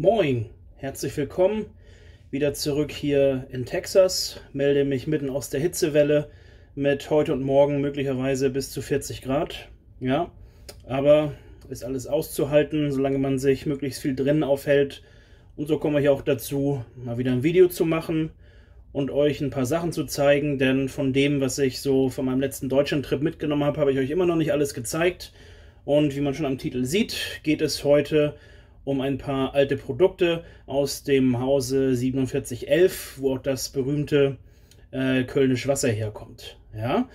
Moin, herzlich willkommen. Wieder zurück hier in Texas. Melde mich mitten aus der Hitzewelle mit heute und morgen möglicherweise bis zu 40 Grad. Ja, aber ist alles auszuhalten, solange man sich möglichst viel drinnen aufhält. Und so komme ich auch dazu, mal wieder ein Video zu machen und euch ein paar Sachen zu zeigen, denn von dem, was ich so von meinem letzten Deutschland-Trip mitgenommen habe, habe ich euch immer noch nicht alles gezeigt. Und wie man schon am Titel sieht, geht es heute um ein paar alte Produkte aus dem Hause 4711, wo auch das berühmte äh, Kölnisch Wasser herkommt. Ja,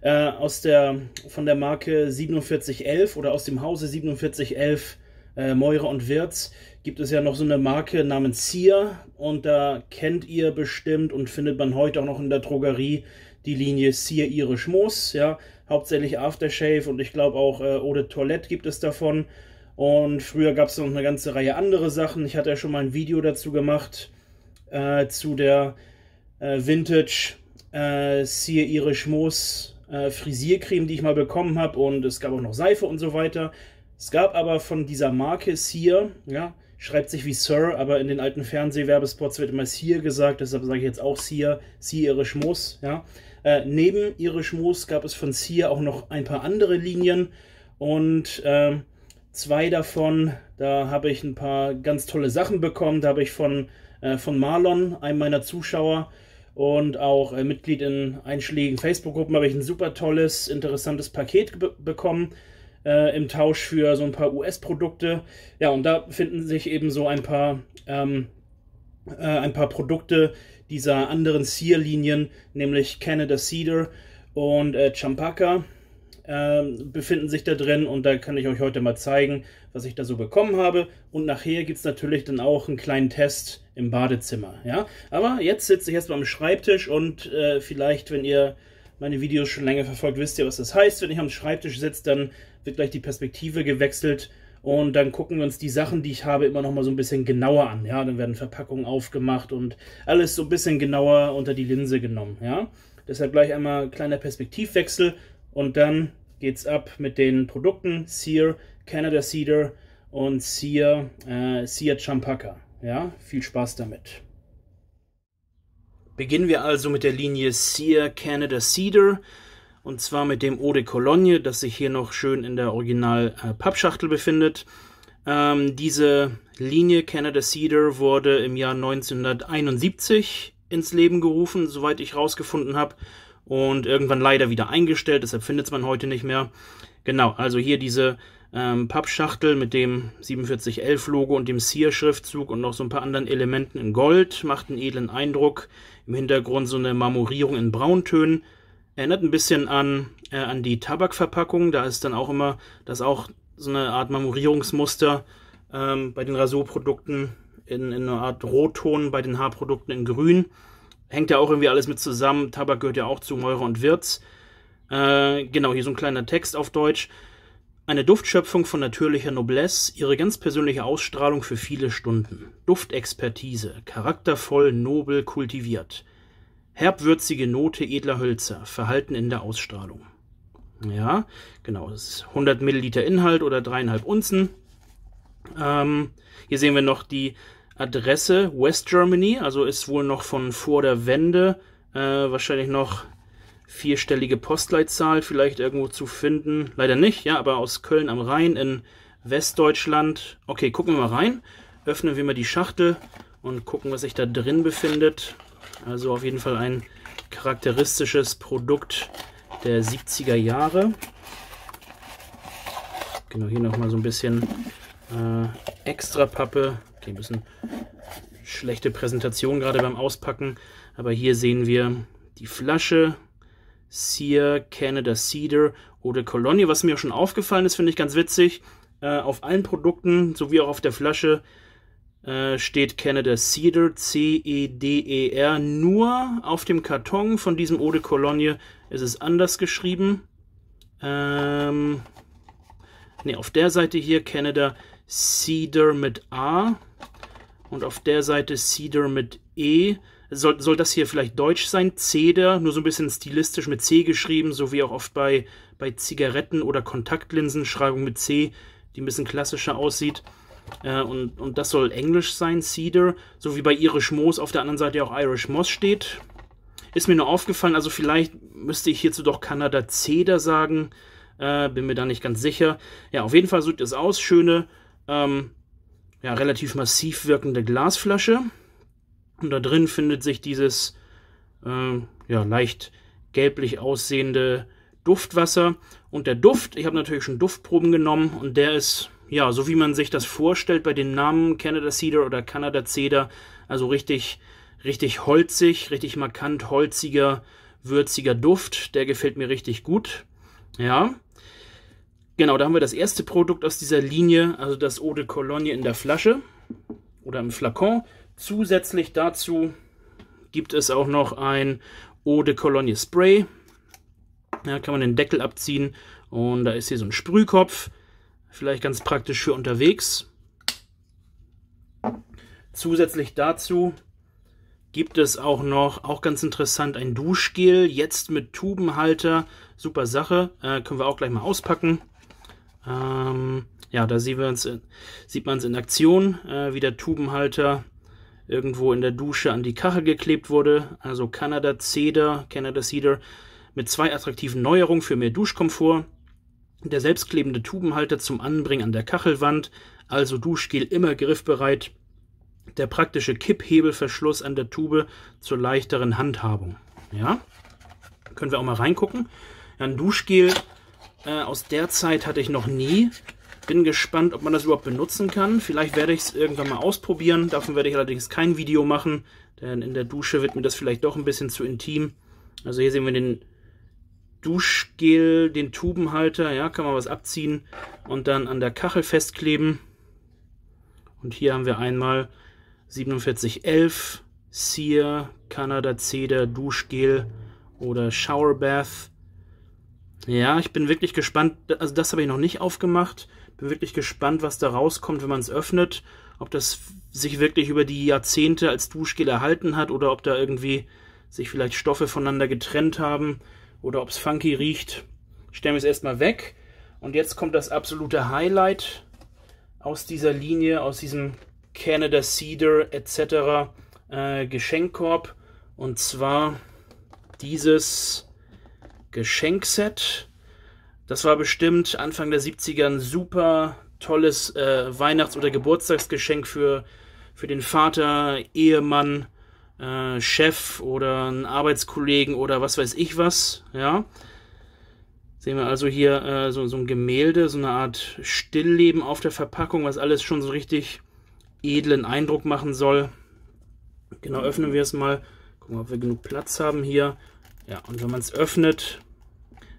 äh, aus der, von der Marke 4711 oder aus dem Hause 4711 äh, Meurer und Wirz gibt es ja noch so eine Marke namens Sear und da kennt ihr bestimmt und findet man heute auch noch in der Drogerie die Linie Sear Irish Moos, ja, hauptsächlich Aftershave und ich glaube auch äh, Eau de Toilette gibt es davon und früher gab es noch eine ganze Reihe andere Sachen. Ich hatte ja schon mal ein Video dazu gemacht, äh, zu der äh, Vintage äh, Sear Irish Moos äh, Frisiercreme, die ich mal bekommen habe. Und es gab auch noch Seife und so weiter. Es gab aber von dieser Marke Sear, ja, schreibt sich wie Sir, aber in den alten Fernsehwerbespots wird immer Sear gesagt, deshalb sage ich jetzt auch Sear, Sear Irish Moos, ja. Äh, neben Irish Moos gab es von Sear auch noch ein paar andere Linien und ähm, Zwei davon, da habe ich ein paar ganz tolle Sachen bekommen. Da habe ich von, äh, von Marlon, einem meiner Zuschauer und auch äh, Mitglied in einschlägigen Facebook-Gruppen, habe ich ein super tolles, interessantes Paket be bekommen äh, im Tausch für so ein paar US-Produkte. Ja, und da finden sich eben so ein paar, ähm, äh, ein paar Produkte dieser anderen Sear-Linien, nämlich Canada Cedar und äh, Champaka äh, befinden sich da drin und da kann ich euch heute mal zeigen, was ich da so bekommen habe. Und nachher gibt es natürlich dann auch einen kleinen Test im Badezimmer. Ja? Aber jetzt sitze ich erstmal am Schreibtisch und äh, vielleicht, wenn ihr meine Videos schon länger verfolgt, wisst ihr, was das heißt. Wenn ich am Schreibtisch sitze, dann wird gleich die Perspektive gewechselt und dann gucken wir uns die Sachen, die ich habe, immer noch mal so ein bisschen genauer an. Ja, dann werden Verpackungen aufgemacht und alles so ein bisschen genauer unter die Linse genommen. Ja, deshalb gleich einmal kleiner Perspektivwechsel und dann geht's ab mit den Produkten Sear, Canada Cedar und Sear, äh, Sear Champaka. Ja, viel Spaß damit. Beginnen wir also mit der Linie Sear Canada Cedar und zwar mit dem Eau de Cologne, das sich hier noch schön in der Original äh, Pappschachtel befindet. Ähm, diese Linie Canada Cedar wurde im Jahr 1971 ins Leben gerufen, soweit ich rausgefunden habe und irgendwann leider wieder eingestellt, deshalb findet man heute nicht mehr. Genau, also hier diese ähm, Pappschachtel mit dem 4711-Logo und dem Sear-Schriftzug und noch so ein paar anderen Elementen in Gold, macht einen edlen Eindruck. Im Hintergrund so eine Marmorierung in Brauntönen. Erinnert ein bisschen an, äh, an die Tabakverpackung, da ist dann auch immer, das auch so eine Art Marmorierungsmuster ähm, bei den Rasurprodukten in, in einer Art Rotton, bei den Haarprodukten in Grün hängt ja auch irgendwie alles mit zusammen. Tabak gehört ja auch zu Meurer und Wirz. Äh, genau, hier so ein kleiner Text auf Deutsch. Eine Duftschöpfung von natürlicher Noblesse, ihre ganz persönliche Ausstrahlung für viele Stunden. Duftexpertise, charaktervoll, nobel, kultiviert. Herbwürzige Note edler Hölzer, Verhalten in der Ausstrahlung. Ja, genau, das ist 100 Milliliter Inhalt oder dreieinhalb Unzen. Ähm, hier sehen wir noch die Adresse West Germany, also ist wohl noch von vor der Wende, äh, wahrscheinlich noch vierstellige Postleitzahl vielleicht irgendwo zu finden. Leider nicht, ja, aber aus Köln am Rhein in Westdeutschland. Okay, gucken wir mal rein. Öffnen wir mal die Schachtel und gucken, was sich da drin befindet. Also auf jeden Fall ein charakteristisches Produkt der 70er Jahre. Genau, hier nochmal so ein bisschen äh, extra Pappe Okay, ein bisschen schlechte Präsentation gerade beim Auspacken. Aber hier sehen wir die Flasche Sear Canada Cedar oder Cologne. Was mir schon aufgefallen ist, finde ich ganz witzig. Äh, auf allen Produkten sowie auch auf der Flasche äh, steht Canada Cedar, C-E-D-E-R. Nur auf dem Karton von diesem Eau de Cologne ist es anders geschrieben. Ähm, ne, auf der Seite hier Canada Cedar mit A und auf der Seite Cedar mit E. Soll, soll das hier vielleicht deutsch sein? Cedar, nur so ein bisschen stilistisch mit C geschrieben, so wie auch oft bei, bei Zigaretten oder Kontaktlinsen, Schreibung mit C, die ein bisschen klassischer aussieht. Äh, und, und das soll Englisch sein, Cedar. So wie bei Irish Moss auf der anderen Seite auch Irish Moss steht. Ist mir nur aufgefallen, also vielleicht müsste ich hierzu doch Kanada Cedar sagen. Äh, bin mir da nicht ganz sicher. Ja, auf jeden Fall sieht es aus. Schöne, ähm, ja, relativ massiv wirkende Glasflasche. Und da drin findet sich dieses, äh, ja, leicht gelblich aussehende Duftwasser. Und der Duft, ich habe natürlich schon Duftproben genommen und der ist, ja, so wie man sich das vorstellt bei den Namen Canada Cedar oder Canada Cedar, also richtig, richtig holzig, richtig markant holziger, würziger Duft. Der gefällt mir richtig gut. Ja. Genau, da haben wir das erste Produkt aus dieser Linie, also das Eau de Cologne in der Flasche oder im Flakon. Zusätzlich dazu gibt es auch noch ein Eau de Cologne Spray. Da kann man den Deckel abziehen und da ist hier so ein Sprühkopf. Vielleicht ganz praktisch für unterwegs. Zusätzlich dazu gibt es auch noch, auch ganz interessant, ein Duschgel, jetzt mit Tubenhalter. Super Sache, äh, können wir auch gleich mal auspacken. Ähm, ja, da sieht man es in Aktion, äh, wie der Tubenhalter irgendwo in der Dusche an die Kachel geklebt wurde. Also Canada Cedar, Canada Cedar mit zwei attraktiven Neuerungen für mehr Duschkomfort. Der selbstklebende Tubenhalter zum Anbringen an der Kachelwand, also Duschgel immer griffbereit. Der praktische Kipphebelverschluss an der Tube zur leichteren Handhabung. Ja, können wir auch mal reingucken. Ein Duschgel äh, aus der Zeit hatte ich noch nie. Bin gespannt, ob man das überhaupt benutzen kann. Vielleicht werde ich es irgendwann mal ausprobieren. Davon werde ich allerdings kein Video machen, denn in der Dusche wird mir das vielleicht doch ein bisschen zu intim. Also hier sehen wir den Duschgel, den Tubenhalter. Ja, kann man was abziehen und dann an der Kachel festkleben. Und hier haben wir einmal 4711 Sear Canada Cedar Duschgel oder Shower Bath. Ja, ich bin wirklich gespannt. Also das habe ich noch nicht aufgemacht. Bin wirklich gespannt, was da rauskommt, wenn man es öffnet. Ob das sich wirklich über die Jahrzehnte als Duschgel erhalten hat oder ob da irgendwie sich vielleicht Stoffe voneinander getrennt haben oder ob es funky riecht. Stellen wir es erstmal weg. Und jetzt kommt das absolute Highlight aus dieser Linie, aus diesem Canada Cedar etc. Äh, Geschenkkorb. Und zwar dieses Geschenkset. Das war bestimmt Anfang der 70er ein super tolles äh, Weihnachts- oder Geburtstagsgeschenk für, für den Vater, Ehemann, äh, Chef oder einen Arbeitskollegen oder was weiß ich was. Ja. Sehen wir also hier äh, so, so ein Gemälde, so eine Art Stillleben auf der Verpackung, was alles schon so richtig edlen Eindruck machen soll. Genau, öffnen wir es mal. Gucken, ob wir genug Platz haben hier. Ja, und wenn man es öffnet,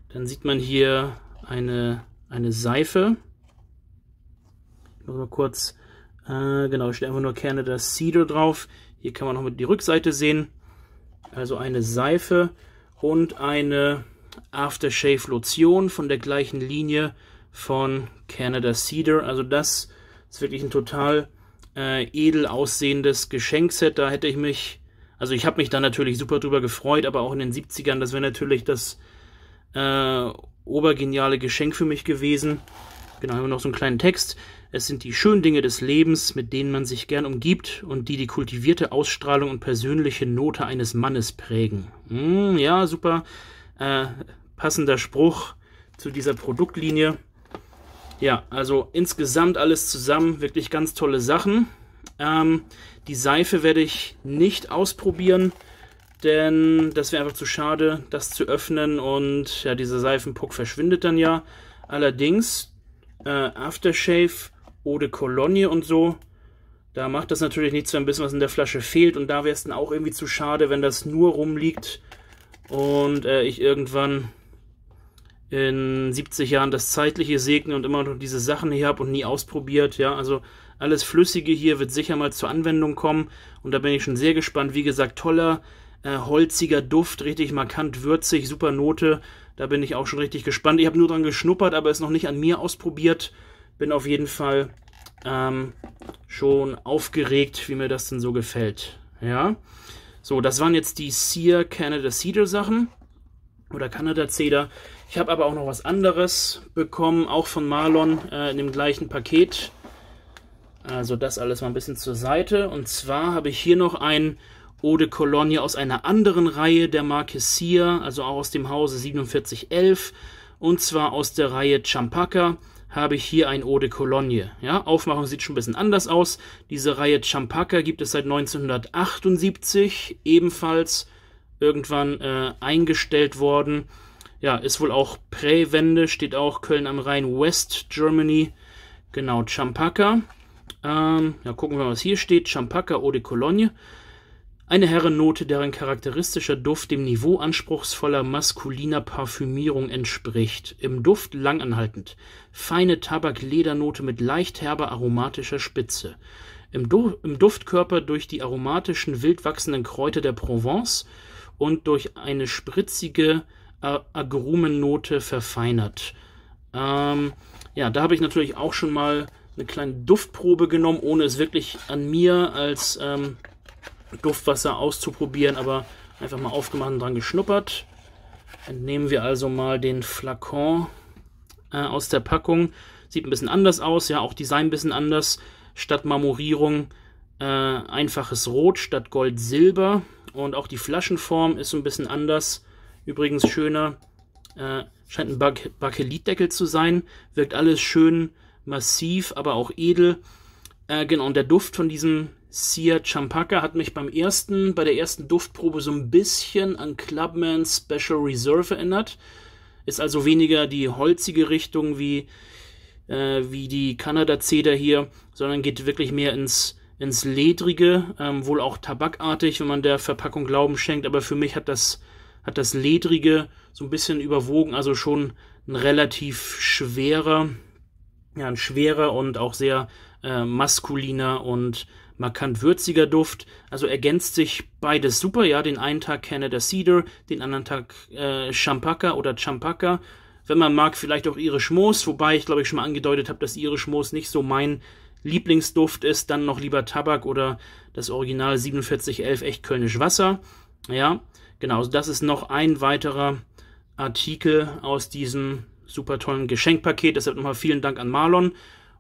dann sieht man hier eine, eine Seife. Ich muss mal kurz, äh, genau, steht einfach nur Canada Cedar drauf. Hier kann man noch mit die Rückseite sehen. Also eine Seife und eine Aftershave Lotion von der gleichen Linie von Canada Cedar. Also das ist wirklich ein total äh, edel aussehendes Geschenkset. Da hätte ich mich, also ich habe mich da natürlich super drüber gefreut, aber auch in den 70ern, das wäre natürlich das äh, obergeniale Geschenk für mich gewesen. Genau, haben wir noch so einen kleinen Text. Es sind die schönen Dinge des Lebens, mit denen man sich gern umgibt und die die kultivierte Ausstrahlung und persönliche Note eines Mannes prägen. Mm, ja, super. Äh, passender Spruch zu dieser Produktlinie. Ja, also insgesamt alles zusammen, wirklich ganz tolle Sachen. Ähm, die Seife werde ich nicht ausprobieren denn das wäre einfach zu schade, das zu öffnen und ja, dieser Seifenpuck verschwindet dann ja. Allerdings, äh, Aftershave, Eau de Cologne und so, da macht das natürlich nichts, wenn ein bisschen was in der Flasche fehlt und da wäre es dann auch irgendwie zu schade, wenn das nur rumliegt und äh, ich irgendwann in 70 Jahren das Zeitliche segne und immer noch diese Sachen hier habe und nie ausprobiert, ja, also alles Flüssige hier wird sicher mal zur Anwendung kommen und da bin ich schon sehr gespannt. Wie gesagt, toller äh, holziger Duft, richtig markant würzig, super Note. Da bin ich auch schon richtig gespannt. Ich habe nur dran geschnuppert, aber es noch nicht an mir ausprobiert. Bin auf jeden Fall ähm, schon aufgeregt, wie mir das denn so gefällt. Ja, so, das waren jetzt die Sear Canada Cedar Sachen oder Canada Cedar. Ich habe aber auch noch was anderes bekommen, auch von Marlon äh, in dem gleichen Paket. Also das alles mal ein bisschen zur Seite. Und zwar habe ich hier noch ein Eau de Cologne aus einer anderen Reihe der Marke Sia, also auch aus dem Hause 4711. Und zwar aus der Reihe Champaka habe ich hier ein Eau de Cologne. Ja, Aufmachung sieht schon ein bisschen anders aus. Diese Reihe Champaka gibt es seit 1978, ebenfalls irgendwann äh, eingestellt worden. Ja, ist wohl auch Präwende, steht auch Köln am Rhein, West Germany. Genau, Champaka. Ähm, ja, gucken wir mal, was hier steht. Champaka Eau de Cologne. Eine Herrennote, deren charakteristischer Duft dem Niveau anspruchsvoller maskuliner Parfümierung entspricht. Im Duft langanhaltend. Feine Tabak-Ledernote mit leicht herber aromatischer Spitze. Im, du Im, Duftkörper durch die aromatischen, wild wachsenden Kräuter der Provence und durch eine spritzige Agrumennote verfeinert. Ähm, ja, da habe ich natürlich auch schon mal eine kleine Duftprobe genommen, ohne es wirklich an mir als ähm, Duftwasser auszuprobieren, aber einfach mal aufgemacht und dran geschnuppert. Entnehmen wir also mal den Flakon äh, aus der Packung. Sieht ein bisschen anders aus, ja, auch Design ein bisschen anders. Statt Marmorierung äh, einfaches Rot statt Gold-Silber. Und auch die Flaschenform ist so ein bisschen anders. Übrigens schöner. Äh, scheint ein Bak Bakelitdeckel zu sein. Wirkt alles schön massiv, aber auch edel. Äh, genau, und der Duft von diesem Sia Champaka hat mich beim ersten, bei der ersten Duftprobe so ein bisschen an Clubman Special Reserve erinnert. Ist also weniger die holzige Richtung wie, äh, wie die Canada Cedar hier, sondern geht wirklich mehr ins, ins Ledrige, ähm, wohl auch tabakartig, wenn man der Verpackung Glauben schenkt, aber für mich hat das, hat das Ledrige so ein bisschen überwogen, also schon ein relativ schwerer, ja, ein schwerer und auch sehr äh, maskuliner und markant würziger Duft. Also ergänzt sich beides super. Ja, den einen Tag Canada Cedar, den anderen Tag äh, Champaka oder Champaka. Wenn man mag, vielleicht auch Irisch Moos, wobei ich glaube ich schon mal angedeutet habe, dass Irisch Moos nicht so mein Lieblingsduft ist. Dann noch lieber Tabak oder das Original 4711 echt Kölnisch Wasser. Ja, genau. Also das ist noch ein weiterer Artikel aus diesem super tollen Geschenkpaket. Deshalb nochmal vielen Dank an Marlon.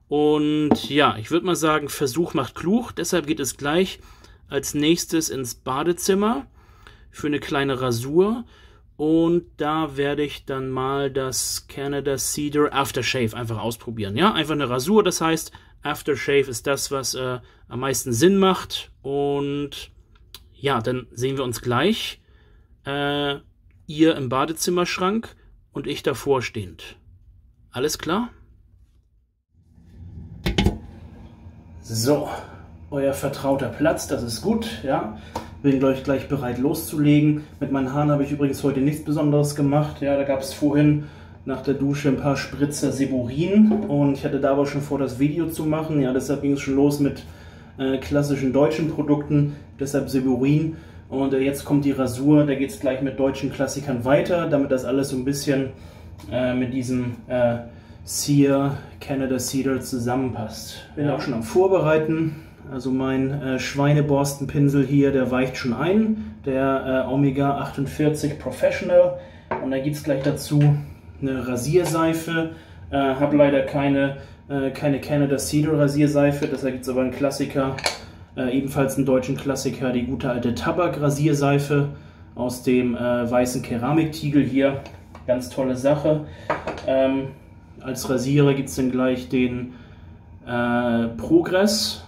Und ja, ich würde mal sagen, Versuch macht klug. Deshalb geht es gleich als nächstes ins Badezimmer für eine kleine Rasur. Und da werde ich dann mal das Canada Cedar Aftershave einfach ausprobieren. Ja, einfach eine Rasur. Das heißt, Aftershave ist das, was äh, am meisten Sinn macht. Und ja, dann sehen wir uns gleich. Äh, ihr im Badezimmerschrank und ich davor stehend. Alles klar? So, euer vertrauter Platz, das ist gut, ja. Bin gleich, gleich bereit loszulegen. Mit meinen Haaren habe ich übrigens heute nichts Besonderes gemacht. Ja, da gab es vorhin nach der Dusche ein paar Spritzer Seburin und ich hatte da aber schon vor, das Video zu machen. Ja, deshalb ging es schon los mit äh, klassischen deutschen Produkten, deshalb Seburin. Und äh, jetzt kommt die Rasur, da geht es gleich mit deutschen Klassikern weiter, damit das alles so ein bisschen äh, mit diesem äh, Sear Canada Cedar zusammenpasst. Bin ja. auch schon am Vorbereiten. Also mein äh, Schweineborstenpinsel hier, der weicht schon ein. Der äh, Omega 48 Professional. Und da gibt es gleich dazu eine Rasierseife. Äh, habe leider keine, äh, keine Canada Cedar Rasierseife. Deshalb gibt es aber einen Klassiker, äh, ebenfalls einen deutschen Klassiker, die gute alte Tabak-Rasierseife aus dem äh, weißen Keramiktiegel hier. Ganz tolle Sache. Ähm, als Rasierer gibt es dann gleich den äh, Progress,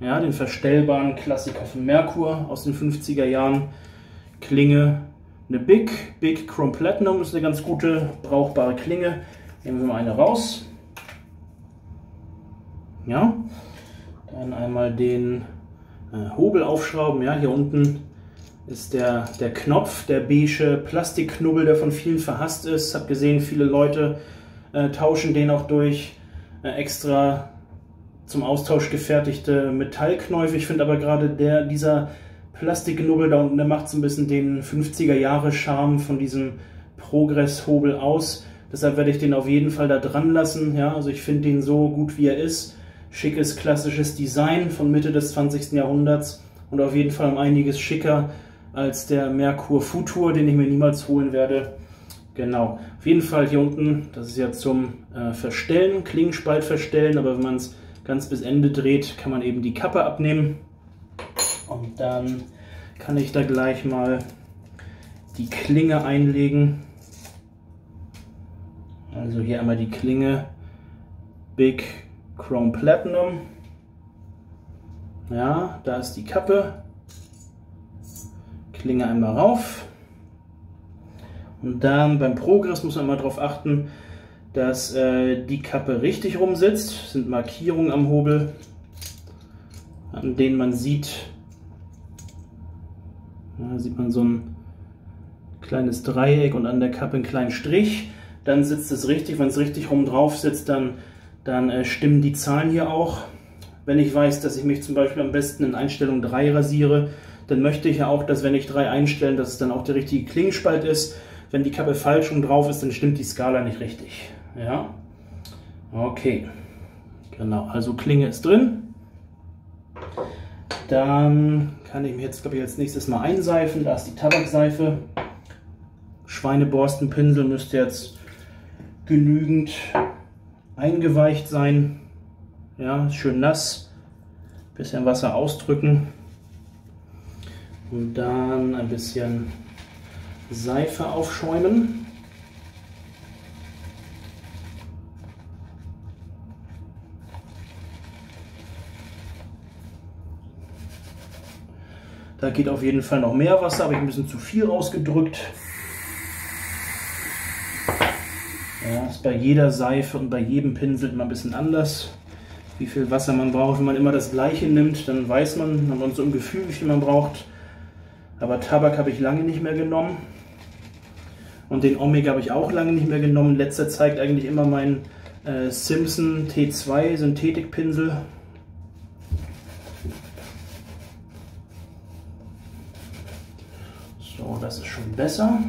ja, den verstellbaren Klassiker von Merkur aus den 50er Jahren. Klinge, eine Big, Big Chrome Platinum ist eine ganz gute, brauchbare Klinge. Nehmen wir mal eine raus. Ja, dann einmal den äh, Hobel aufschrauben. Ja, hier unten ist der, der Knopf, der beige Plastikknubbel, der von vielen verhasst ist. Habe gesehen, viele Leute äh, tauschen den auch durch äh, extra zum Austausch gefertigte Metallknäufe. Ich finde aber gerade der, dieser Plastiknubbel da unten, der macht so ein bisschen den 50er Jahre Charme von diesem Progress-Hobel aus. Deshalb werde ich den auf jeden Fall da dran lassen. Ja, also ich finde den so gut wie er ist. Schickes klassisches Design von Mitte des 20. Jahrhunderts und auf jeden Fall um einiges schicker als der Merkur Futur, den ich mir niemals holen werde. Genau, auf jeden Fall hier unten, das ist ja zum äh, Verstellen, Klingenspalt verstellen, aber wenn man es ganz bis Ende dreht, kann man eben die Kappe abnehmen. Und dann kann ich da gleich mal die Klinge einlegen. Also hier einmal die Klinge Big Chrome Platinum. Ja, da ist die Kappe. Klinge einmal rauf. Und dann beim Progress muss man mal darauf achten, dass äh, die Kappe richtig rum sitzt. Das sind Markierungen am Hobel, an denen man sieht, da sieht man so ein kleines Dreieck und an der Kappe einen kleinen Strich. Dann sitzt es richtig. Wenn es richtig rum drauf sitzt, dann, dann äh, stimmen die Zahlen hier auch. Wenn ich weiß, dass ich mich zum Beispiel am besten in Einstellung 3 rasiere, dann möchte ich ja auch, dass wenn ich 3 einstellen, dass es dann auch der richtige Klingenspalt ist. Wenn die Kappe falsch rum drauf ist, dann stimmt die Skala nicht richtig. Ja, okay. Genau, also Klinge ist drin. Dann kann ich mir jetzt, glaube ich, als nächstes mal einseifen. Da ist die Tabakseife. Schweineborstenpinsel müsste jetzt genügend eingeweicht sein. Ja, schön nass. Bisschen Wasser ausdrücken. Und dann ein bisschen Seife aufschäumen. Da geht auf jeden Fall noch mehr Wasser, habe ich ein bisschen zu viel rausgedrückt. Ja, ist bei jeder Seife und bei jedem Pinsel immer ein bisschen anders, wie viel Wasser man braucht. Wenn man immer das gleiche nimmt, dann weiß man, man hat so ein Gefühl, wie viel man braucht. Aber Tabak habe ich lange nicht mehr genommen. Und den Omega habe ich auch lange nicht mehr genommen. Letzter zeigt eigentlich immer mein äh, Simpson T2 Synthetikpinsel. So, das ist schon besser.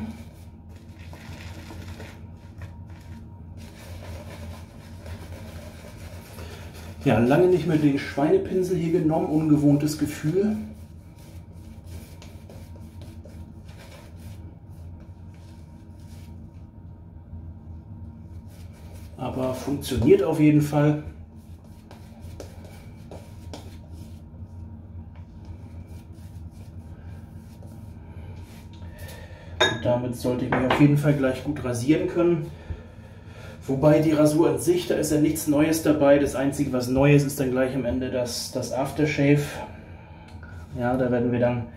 Ja, lange nicht mehr den Schweinepinsel hier genommen, ungewohntes Gefühl. Aber funktioniert auf jeden Fall. Und damit sollte ich mich auf jeden Fall gleich gut rasieren können. Wobei die Rasur an sich, da ist ja nichts Neues dabei. Das Einzige, was Neues ist dann gleich am Ende das, das Aftershave. Ja, da werden wir dann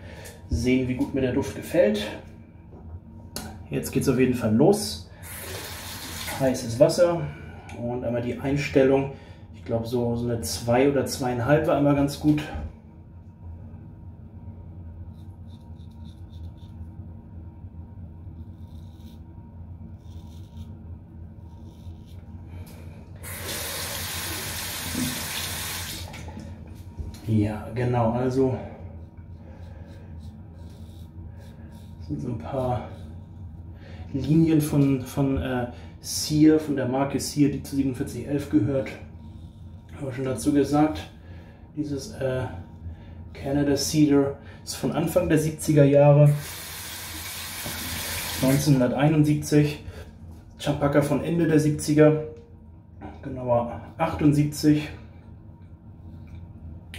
sehen, wie gut mir der Duft gefällt. Jetzt geht es auf jeden Fall los. Heißes Wasser und einmal die Einstellung. Ich glaube, so, so eine 2 oder 2,5 war immer ganz gut. Ja, genau, also sind so ein paar Linien von, von äh, Sear, von der Marke Sear, die zu 4711 gehört. Habe schon dazu gesagt, dieses äh, Canada Cedar ist von Anfang der 70er Jahre, 1971. Champaka von Ende der 70er, genauer 78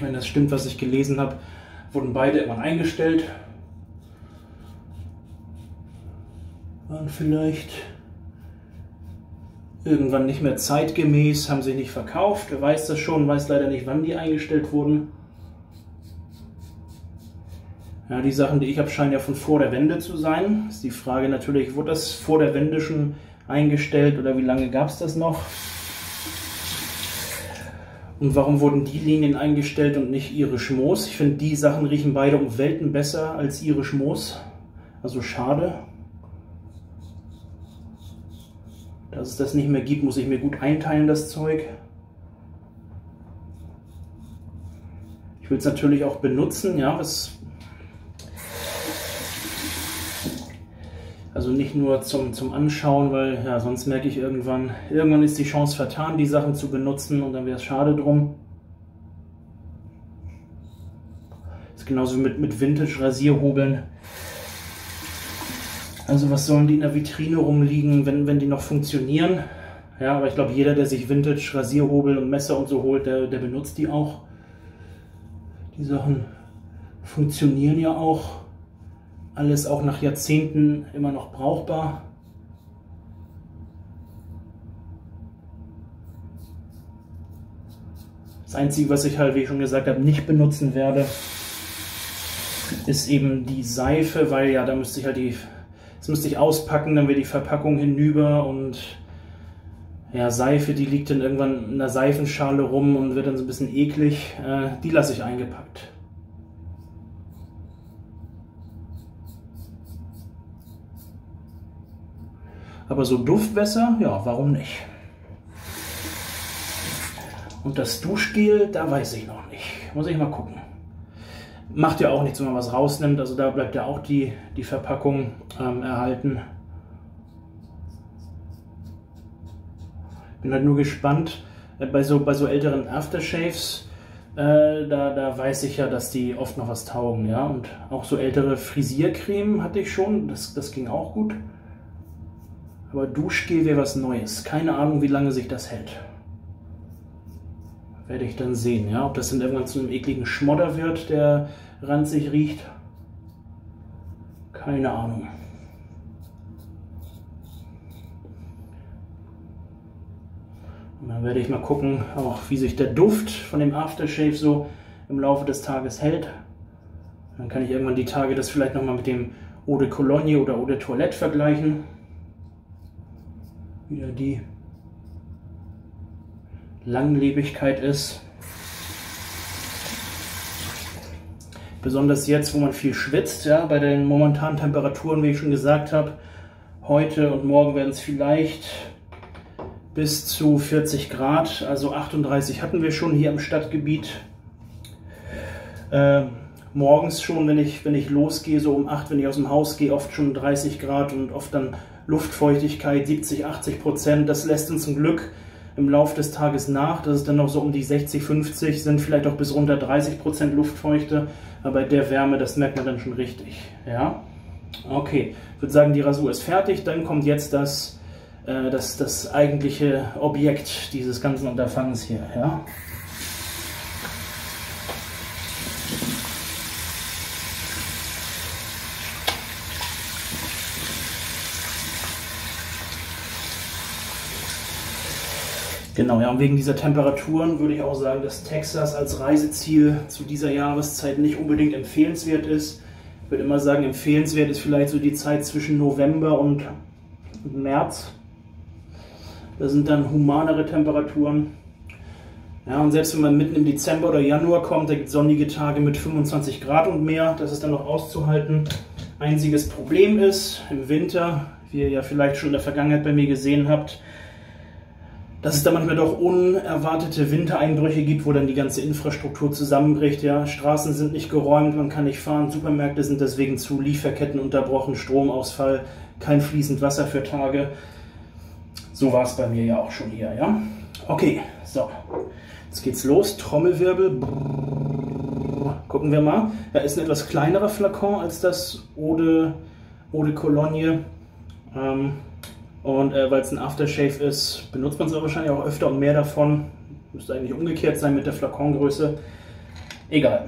wenn das stimmt, was ich gelesen habe, wurden beide immer eingestellt. Waren vielleicht irgendwann nicht mehr zeitgemäß, haben sich nicht verkauft. Wer weiß das schon, weiß leider nicht, wann die eingestellt wurden. Ja, die Sachen, die ich habe, scheinen ja von vor der Wende zu sein. Ist die Frage natürlich, wurde das vor der Wende schon eingestellt oder wie lange gab es das noch? Und warum wurden die Linien eingestellt und nicht irisch Moos? Ich finde, die Sachen riechen beide um Welten besser als irisch Moos. Also schade. Dass es das nicht mehr gibt, muss ich mir gut einteilen, das Zeug. Ich will es natürlich auch benutzen, ja, was Also nicht nur zum, zum Anschauen, weil ja, sonst merke ich irgendwann, irgendwann ist die Chance vertan, die Sachen zu benutzen und dann wäre es schade drum. Das ist genauso wie mit, mit Vintage-Rasierhobeln. Also was sollen die in der Vitrine rumliegen, wenn, wenn die noch funktionieren? Ja, aber ich glaube, jeder, der sich Vintage, Rasierhobel und Messer und so holt, der, der benutzt die auch. Die Sachen funktionieren ja auch. Alles auch nach Jahrzehnten immer noch brauchbar. Das Einzige, was ich halt, wie ich schon gesagt habe, nicht benutzen werde, ist eben die Seife, weil ja, da müsste ich halt die, das müsste ich auspacken, dann wäre die Verpackung hinüber und ja, Seife, die liegt dann irgendwann in der Seifenschale rum und wird dann so ein bisschen eklig. Äh, die lasse ich eingepackt. Aber so Duftwässer, ja, warum nicht? Und das Duschgel, da weiß ich noch nicht. Muss ich mal gucken. Macht ja auch nichts, wenn man was rausnimmt. Also da bleibt ja auch die, die Verpackung ähm, erhalten. Bin halt nur gespannt, äh, bei so, bei so älteren Aftershaves, äh, da, da weiß ich ja, dass die oft noch was taugen. ja. Und auch so ältere Frisiercreme hatte ich schon, das, das ging auch gut. Aber Duschgel wäre was Neues. Keine Ahnung, wie lange sich das hält. Werde ich dann sehen, ja. Ob das dann irgendwann zu einem ekligen Schmodder wird, der ranzig riecht. Keine Ahnung. Und dann werde ich mal gucken, auch wie sich der Duft von dem Aftershave so im Laufe des Tages hält. Dann kann ich irgendwann die Tage das vielleicht nochmal mit dem Eau de Cologne oder Eau de Toilette vergleichen. Wieder die Langlebigkeit ist. Besonders jetzt, wo man viel schwitzt, ja, bei den momentanen Temperaturen, wie ich schon gesagt habe, heute und morgen werden es vielleicht bis zu 40 Grad, also 38 hatten wir schon hier im Stadtgebiet. Äh, morgens schon, wenn ich, wenn ich losgehe, so um 8, wenn ich aus dem Haus gehe, oft schon 30 Grad und oft dann Luftfeuchtigkeit 70, 80 Prozent. Das lässt uns zum Glück im Laufe des Tages nach. Das ist dann noch so um die 60, 50, sind vielleicht auch bis runter 30 Prozent Luftfeuchte. Bei der Wärme, das merkt man dann schon richtig. Ja, okay. Ich würde sagen, die Rasur ist fertig. Dann kommt jetzt das, äh, das, das eigentliche Objekt dieses ganzen Unterfangens hier. Ja. Genau, ja, und wegen dieser Temperaturen würde ich auch sagen, dass Texas als Reiseziel zu dieser Jahreszeit nicht unbedingt empfehlenswert ist. Ich würde immer sagen, empfehlenswert ist vielleicht so die Zeit zwischen November und März. Das sind dann humanere Temperaturen. Ja, und selbst wenn man mitten im Dezember oder Januar kommt, da gibt es sonnige Tage mit 25 Grad und mehr. Das ist dann noch auszuhalten. Einziges Problem ist, im Winter, wie ihr ja vielleicht schon in der Vergangenheit bei mir gesehen habt, dass es da manchmal doch unerwartete Wintereinbrüche gibt, wo dann die ganze Infrastruktur zusammenbricht. Ja, Straßen sind nicht geräumt, man kann nicht fahren, Supermärkte sind deswegen zu, Lieferketten unterbrochen, Stromausfall, kein fließend Wasser für Tage. So war es bei mir ja auch schon hier, ja. Okay, so, jetzt geht's los. Trommelwirbel. Gucken wir mal. Da ist ein etwas kleinerer Flakon als das Eau de, Eau de Cologne. Ähm, und äh, weil es ein Aftershave ist, benutzt man es wahrscheinlich auch öfter und mehr davon. Müsste eigentlich umgekehrt sein mit der Flakongröße. Egal.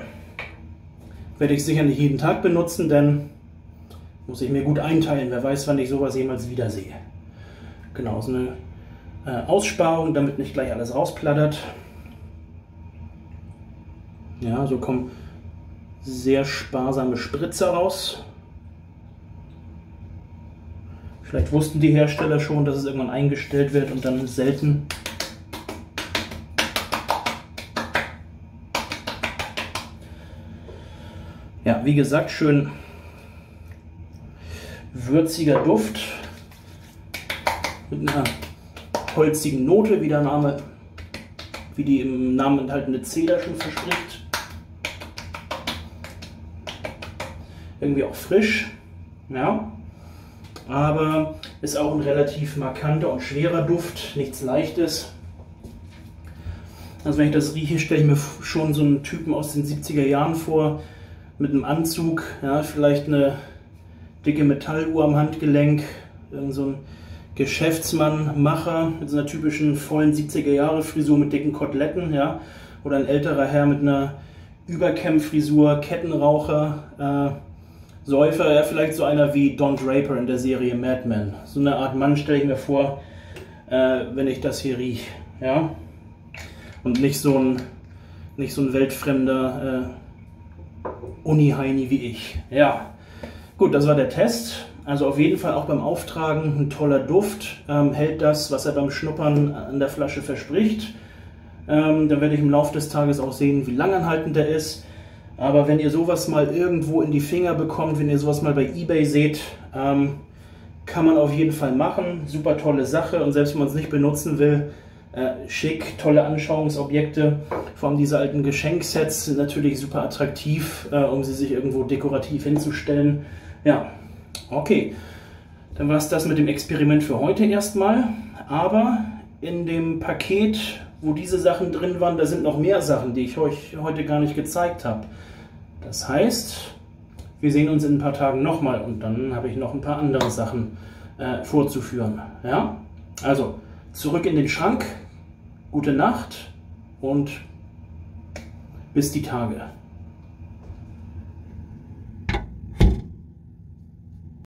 Werde ich sicher nicht jeden Tag benutzen, denn muss ich mir gut einteilen. Wer weiß, wann ich sowas jemals wiedersehe. Genau, so eine äh, Aussparung, damit nicht gleich alles rausplattert. Ja, so kommen sehr sparsame Spritzer raus. Vielleicht wussten die Hersteller schon, dass es irgendwann eingestellt wird und dann selten. Ja, wie gesagt, schön würziger Duft mit einer holzigen Note, wie der Name, wie die im Namen enthaltene Zeder schon verspricht. Irgendwie auch frisch, ja aber ist auch ein relativ markanter und schwerer Duft, nichts Leichtes. Also wenn ich das rieche, stelle ich mir schon so einen Typen aus den 70er Jahren vor, mit einem Anzug, ja, vielleicht eine dicke Metalluhr am Handgelenk, irgend so ein Geschäftsmann, Macher mit so einer typischen vollen 70er Jahre Frisur mit dicken Koteletten, ja, oder ein älterer Herr mit einer Überkämmfrisur, Kettenraucher, äh, Säufer, ja, vielleicht so einer wie Don Draper in der Serie Mad Men. So eine Art Mann stelle ich mir vor, äh, wenn ich das hier rieche, ja. Und nicht so ein, nicht so ein weltfremder äh, Uni-Heini wie ich, ja. Gut, das war der Test. Also auf jeden Fall auch beim Auftragen ein toller Duft. Ähm, hält das, was er beim Schnuppern an der Flasche verspricht. Ähm, dann werde ich im Laufe des Tages auch sehen, wie langanhaltend er ist. Aber wenn ihr sowas mal irgendwo in die Finger bekommt, wenn ihr sowas mal bei Ebay seht, ähm, kann man auf jeden Fall machen. Super tolle Sache und selbst wenn man es nicht benutzen will, äh, schick, tolle Anschauungsobjekte. Vor allem diese alten Geschenksets sind natürlich super attraktiv, äh, um sie sich irgendwo dekorativ hinzustellen. Ja, okay. Dann war es das mit dem Experiment für heute erstmal. Aber in dem Paket, wo diese Sachen drin waren, da sind noch mehr Sachen, die ich euch heute gar nicht gezeigt habe. Das heißt, wir sehen uns in ein paar Tagen nochmal und dann habe ich noch ein paar andere Sachen äh, vorzuführen. Ja? Also, zurück in den Schrank, gute Nacht und bis die Tage.